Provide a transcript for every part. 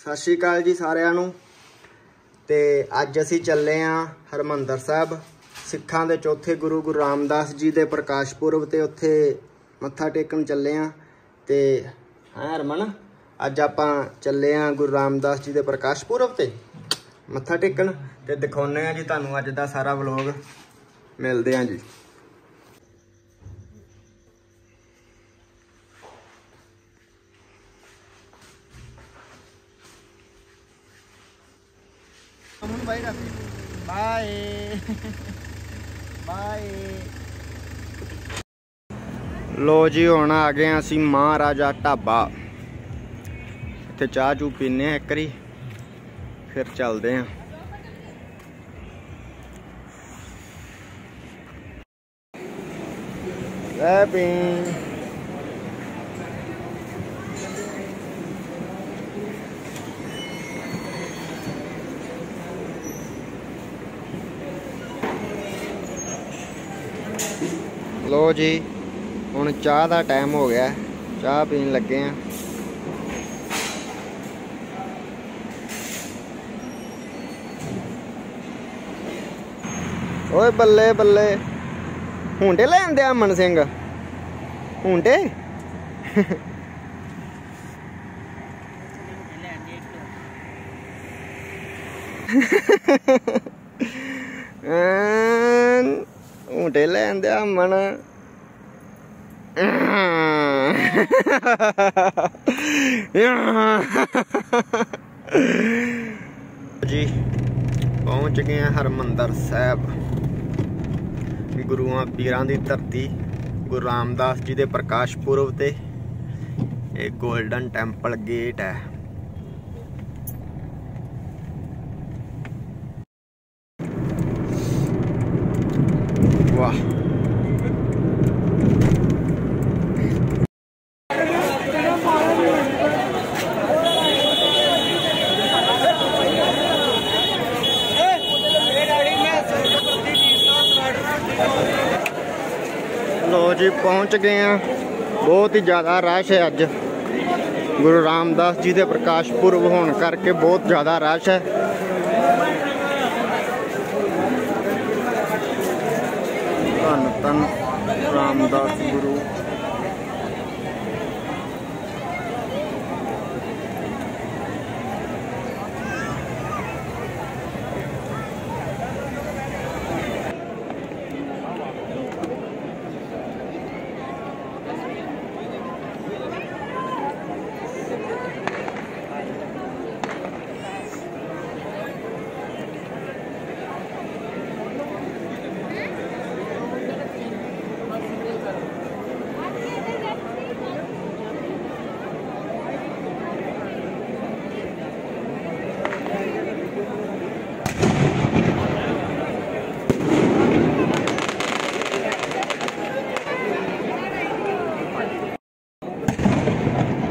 ਸਤਿ ਸ਼੍ਰੀ ਅਕਾਲ ਜੀ ਸਾਰਿਆਂ ਨੂੰ। ਤੇ ਅੱਜ ਅਸੀਂ ਚੱਲੇ ਆਂ ਹਰਮੰਦਰ ਸਾਹਿਬ, ਸਿੱਖਾਂ ਦੇ ਚੌਥੇ ਗੁਰੂ ਗੁਰੂ ਰਾਮਦਾਸ ਜੀ ਦੇ ਪ੍ਰਕਾਸ਼ ਪੁਰਬ ਤੇ ਉੱਥੇ ਮੱਥਾ ਟੇਕਣ ਚੱਲੇ ਆਂ। ਤੇ ਹਾਂ ਹਰਮਨ, ਅੱਜ ਆਪਾਂ ਚੱਲੇ ਆਂ ਗੁਰੂ ਰਾਮਦਾਸ ਜੀ ਦੇ ਪ੍ਰਕਾਸ਼ ਪੁਰਬ ਤੇ ਮੱਥਾ ਟੇਕਣ। ਤੇ ਦਿਖਾਉਨੇ ਆ ਜੀ ਤੁਹਾਨੂੰ ਅੱਜ ਦਾ ਸਾਰਾ ਵਲੌਗ। ਮਿਲਦੇ ਆਂ ਜੀ। ਬਾਏ ਲੋ ਜੀ, ਹੁਣ ਆ ਗਏ ਅਸੀਂ ਮਹਾਰਾਜਾ ਢਾਬਾ। ਇੱਥੇ ਚਾਹ ਚੂ ਪੀਨੇ ਆ ਇੱਕ ਫਿਰ ਚੱਲਦੇ ਆਂ ਲੈ ਪੀ ਲੋ ਜੀ ਹੁਣ ਚਾਹ ਦਾ ਟਾਈਮ ਹੋ ਗਿਆ ਚਾਹ ਪੀਣ ਲੱਗੇ ਆ। ਓਏ ਬੱਲੇ ਬੱਲੇ ਹੁੰਡੇ ਲੈ ਆਂਦੇ ਆ ਅਮਨ ਸਿੰਘ? ਹੁੰਡੇ ਹੁੰਡੇ? ਲੈ ਲੈਣ ਆ ਅਮਨ। ਜੀ, ਪਹੁੰਚ ਗਏ ਆ ਹਰਮੰਦਰ ਸਾਹਿਬ। ਗੁਰੂਆਂ, ਪੀਰਾਂ ਦੀ ਧਰਤੀ, ਗੁਰੂ ਰਾਮਦਾਸ ਜੀ ਦੇ ਪ੍ਰਕਾਸ਼ ਪੁਰਬ ਤੇ ਇਹ 골ਡਨ ਟੈਂਪਲ ਗੇਟ ਹੈ। ਜੀ ਪਹੁੰਚ ਗਏ ਆ ਬਹੁਤ ਹੀ ਜ਼ਿਆਦਾ ਰਸ਼ ਹੈ ਅੱਜ। ਗੁਰੂ ਰਾਮਦਾਸ ਜੀ ਦੇ ਪ੍ਰਕਾਸ਼ ਪੁਰਬ ਹੋਣ ਕਰਕੇ ਬਹੁਤ ਜ਼ਿਆਦਾ ਰਸ਼ ਹੈ। ਧੰਨ ਧੰਨ ਰਾਮਦਾਸ ਗੁਰੂ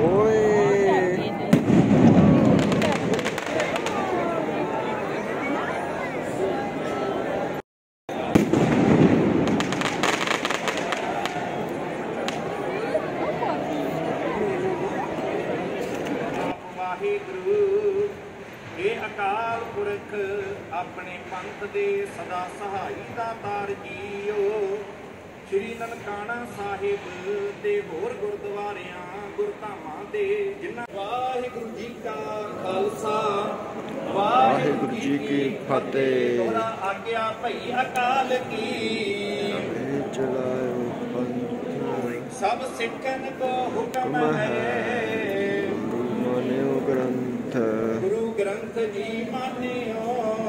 ਓਏ ਵਾਹਿਗੁਰੂ ਇਹ ਅਕਾਲ ਪੁਰਖ ਆਪਣੇ ਪੰਥ ਦੇ ਸਦਾ ਸਹਾਈ ਦਾ ਤਾਰ ਜੀਓ ਸ਼੍ਰੀ ਨਨਕਾਣਾ ਸਾਹਿਬ ਤੇ ਹੋਰ ਗੁਰਦੁਆਰਿਆਂ ਗੁਰਧਾਮਾਂ ਦੇ ਜਿਨ੍ਹਾਂ ਵਾਹਿਗੁਰੂ ਜੀ ਕਾ ਖਾਲਸਾ ਵਾਹਿਗੁਰੂ ਜੀ ਕੀ ਫਤਿਹ। ਤੋਰਾ ਆਗਿਆ ਭਈ ਅਕਾਲ ਕੀ। ਚਲਾਇਓ ਪੰਥ। ਸਭ ਸਿੱਖਨ ਕੋ ਹੁਕਮ ਹੈ। ਗੁਰੂ ਮਾਨਿਓ ਗ੍ਰੰਥ। ਗੁਰੂ ਗ੍ਰੰਥ ਜੀ ਮਾਨਿਓ।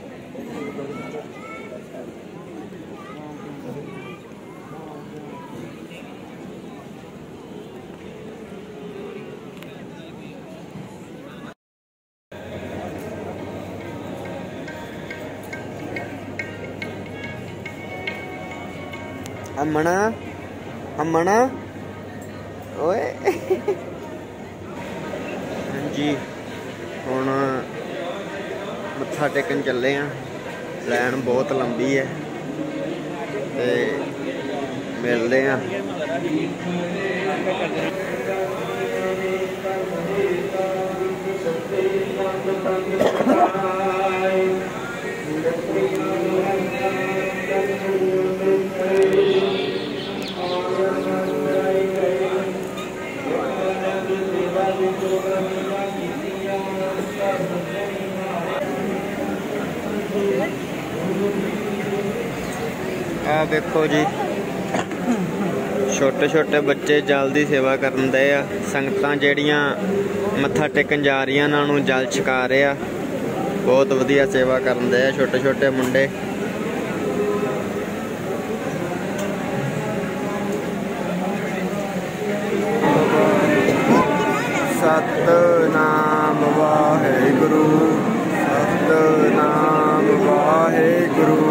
ਅਮਣਾ ਅਮਣਾ ਓਏ। ਹਾਂਜੀ ਹੁਣ ਮੱਥਾ ਟੇਕਣ ਚੱਲੇ ਆ। ਲਾਈਨ ਬਹੁਤ ਲੰਬੀ ਹੈ ਤੇ ਮਿਲਦੇ ਆ। ਆ ਦੇਖੋ ਜੀ। ਛੋਟੇ ਛੋਟੇ ਬੱਚੇ ਜਲ ਦੀ ਸੇਵਾ ਕਰਨ ਦੇ ਆ। ਸੰਗਤਾਂ ਜਿਹੜੀਆਂ ਮੱਥਾ ਟੇਕਣ ਜਾ ਰਹੀਆਂ, ਉਹਨਾਂ ਨੂੰ ਜਲ ਛਕਾ ਰਹੇ ਆ। ਬਹੁਤ ਵਧੀਆ ਸੇਵਾ ਕਰਨ ਦੇ ਆ ਛੋਟੇ ਛੋਟੇ ਮੁੰਡੇ। ਸਤਨਾਮ ਵਾਹਿਗੁਰੂ ਸਤਨਾਮ ਵਾਹਿਗੁਰੂ।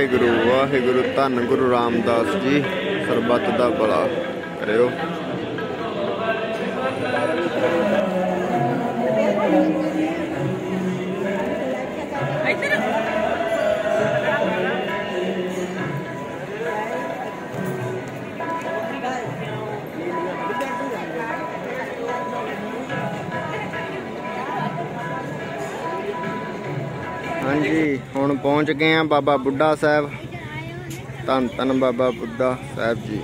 ਵਾਹਿਗੁਰੂ ਵਾਹਿਗੁਰੂ ਧੰਨ ਗੁਰੂ ਰਾਮਦਾਸ ਜੀ ਸਰਬੱਤ ਦਾ ਭਲਾ ਕਰਿਓ। ਹੁਣ ਪਹੁੰਚ ਗਏ ਆ ਬਾਬਾ ਬੁੱਢਾ ਸਾਹਿਬ। ਧੰਨ ਧੰਨ ਬਾਬਾ ਬੁੱਢਾ ਸਾਹਿਬ ਜੀ।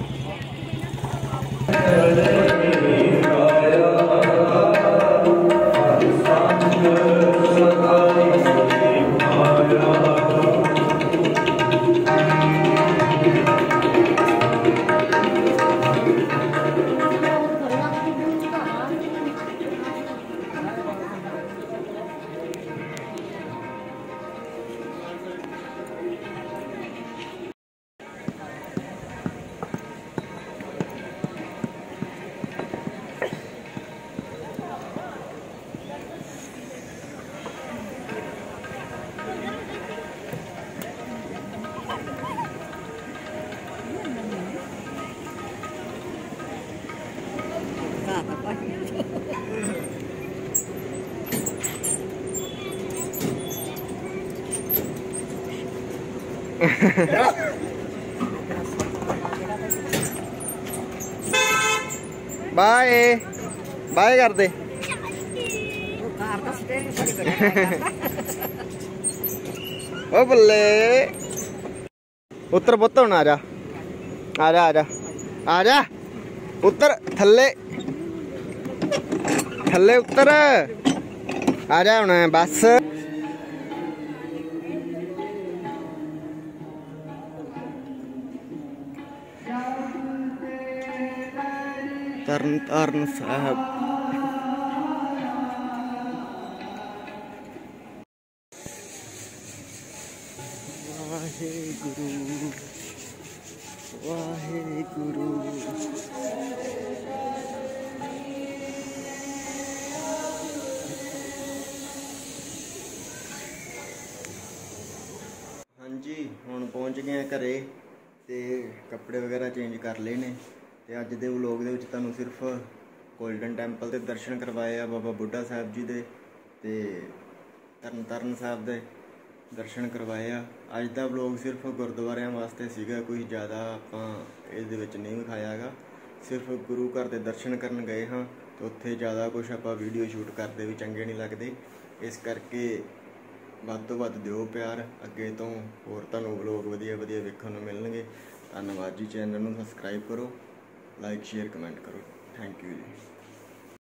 ਬਾਏ। ਬਾਏ ਕਰਦੇ। ਓ ਬੱਲੇ। ਉੱਤਰ ਪੁੱਤ ਹੁਣ ਆ ਜਾ। ਆ ਜਾ ਆ ਜਾ। ਆ ਜਾ। ਉੱਤਰ, ਥੱਲੇ। ਥੱਲੇ ਉੱਤਰ। ਆ ਜਾ ਹੁਣ, ਬਸ। ਤਰਨ ਸਾਹਿਬ ਵਾਹਿਗੁਰੂ ਵਾਹਿਗੁਰੂ ਹਾਂਜੀ, ਹੁਣ ਪਹੁੰਚ ਗਏ ਆ ਘਰੇ ਤੇ ਕੱਪੜੇ ਵਗੈਰਾ ਚੇਂਜ ਕਰ ਲਏ ਨੇ। ਤੇ ਅੱਜ ਦੇ ਵਲੋਗ ਦੇ ਵਿੱਚ ਤੁਹਾਨੂੰ ਸਿਰਫ 골ਡਨ ਟੈਂਪਲ ਦੇ ਦਰਸ਼ਨ ਕਰਵਾਏ ਆ ਬਾਬਾ ਬੁੱਢਾ ਸਾਹਿਬ ਜੀ ਦੇ ਤੇ ਤਰਨ ਤਾਰਨ ਸਾਹਿਬ ਦੇ ਦਰਸ਼ਨ ਕਰਵਾਏ ਆ। ਅੱਜ ਦਾ ਵਲੋਗ ਸਿਰਫ ਗੁਰਦੁਆਰਿਆਂ ਵਾਸਤੇ ਸੀਗਾ, ਕੋਈ ਜ਼ਿਆਦਾ ਆਪਾਂ ਇਸ ਦੇ ਵਿੱਚ ਨਹੀਂ ਵਿਖਾਇਆਗਾ। ਸਿਰਫ ਗੁਰੂ ਘਰ ਦੇ ਦਰਸ਼ਨ ਕਰਨ ਗਏ ਹਾਂ ਤੇ ਉੱਥੇ ਜ਼ਿਆਦਾ ਕੁਝ ਆਪਾਂ ਵੀਡੀਓ ਸ਼ੂਟ ਕਰਦੇ ਵੀ ਚੰਗੇ ਨਹੀਂ ਲੱਗਦੇ। ਇਸ ਕਰਕੇ ਵੱਧ ਤੋਂ ਵੱਧ ਦਿਓ ਪਿਆਰ। ਅੱਗੇ ਤੋਂ ਹੋਰ ਤੁਹਾਨੂੰ ਵਲੋਗ ਵਧੀਆ ਵਧੀਆ ਵੇਖਣ ਨੂੰ ਮਿਲਣਗੇ। ਧੰਨਵਾਦ ਜੀ ਚੈਨਲ ਨੂੰ ਸਬਸਕ੍ਰਾਈਬ ਕਰੋ। ਲਾਈਕ ਸ਼ੇਅਰ ਕਮੈਂਟ ਕਰੋ। Thank you ji.